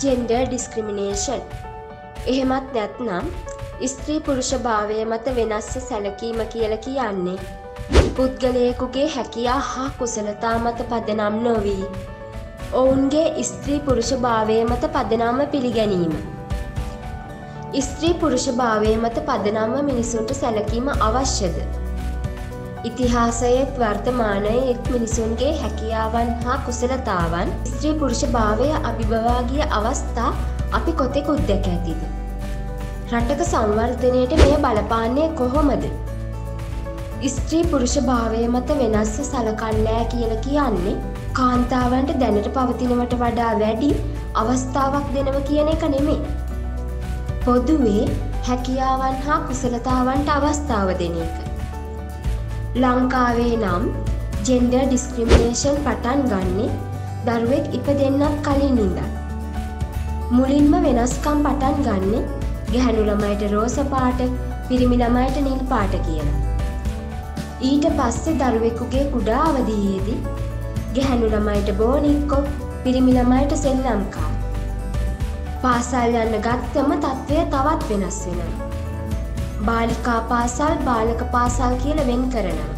Gender discrimination එහෙමත් නැත්නම් ස්ත්‍රී පුරුෂ භාවය මත වෙනස්ස සැලකීම කියල කියන්නේ පුද්ගලයෙකුගේ හැකියා හා කුසලතා මත පදනම් නොවී ඔවුන්ගේ ස්ත්‍රී පුරුෂ භාවය මත පදනම්ම පිළිගැනීම. ස්ත්‍රී පුරුෂ භාවය මත පදනම්ම මිනිසුන්ට සැලකීම අවශ්‍යද? ඉතිහාසයේත් වර්තමානයේ එක් මිනිසුන්ගේ හැකියාවන් හා කුසලතාවන් ස්ත්‍රී පුරුෂ භාවය අභිභවාගිය අවස්ථා අපි කොතෙකුත් දැක ඇතිද. රටක සංවර්ධනයට මෙය බලපාන්නේ කොහොමද. ස්ත්‍රී පුරුෂ භාවය මත වෙනස්ස සලකන්නෑ කියල කියන්නේ කාන්තාවන්ට දැනට පවතිනවට වඩා වැඩි අවස්ථාවක් දෙනව කියන එක නෙමේ. පොදුවේ හැකියාවන් හා කුසලතාවන්ට අවස්ථාව දෙන එක. ලංකාවේ නම් ජෙන්ඩර් ඩිස්ක්‍රිමිනේෂන් පටන් ගන්නේ දරුවෙක් ඉප දෙන්නත් කලින් ඉඳන්. මුලින්ම වෙනස්කම් පටන් ගන්න ගැහැනු ළමයිට රෝස පාට පිරිමි ළමයිට නිල් පාට කියලා. ඊට පස්සේ දරුවෙකුගේ කුඩා අවදයේදී ගැහැනු ළමයිට බෝනික්කො පිරිමි ළමයිට සෙල්ලම්කා. පාසල් යන්න ගත්තම තත්ත්වය තවත් වෙනස් වෙනවා. බාලිකා පාසල් බාලක පාසල් කියල වෙන් කරනවා.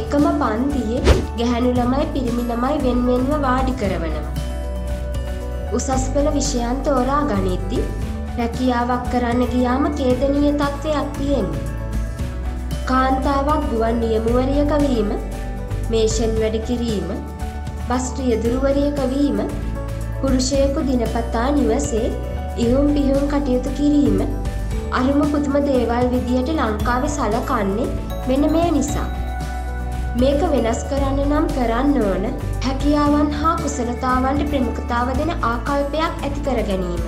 එකම පන්තියේ ගැහැනු ළමයි පිරිමි ළමයි වෙන්වෙන්ව වාඩි කරවනවා. උසස් පෙළ විෂයන් තෝරා ගනිද්දි රැකියාවක් කරන්න ගියාම කේදනීය තත්ත්වයක් තියෙන්නේ. කාන්තාවක් ගුවන් නියමුවරියක වීම මේෂන් වැඩි කිරීම බස්ට්‍රියදුරුවරියක වීම පුරුෂයකු දිනපතා නිවසේ ඉහුම් පිහුම් කටයුතු කිරීම අරුම පුදුම දේවල් විදිහට ලංකාවෙ සලකන්නේ මෙන්න මේ නිසා. මේක වෙනස් කරන්න නම් කරන්න ඕන හැකියාවන් හා කුසලතාවන්ට ප්‍රමුඛතාව දෙන ආකල්පයක් ඇති කර ගැනීම.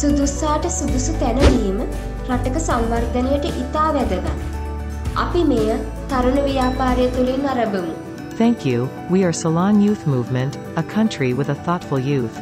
සුදුස්සාට සුදුසු තැනවීම රටක සංවර්ධනයට ඉතා වැදගත්. අපි මෙය තරුණ ව්‍යාපාරය තුළින් අරබමු. Thank you, we are Salon Youth Movement, a country with a thoughtful youth.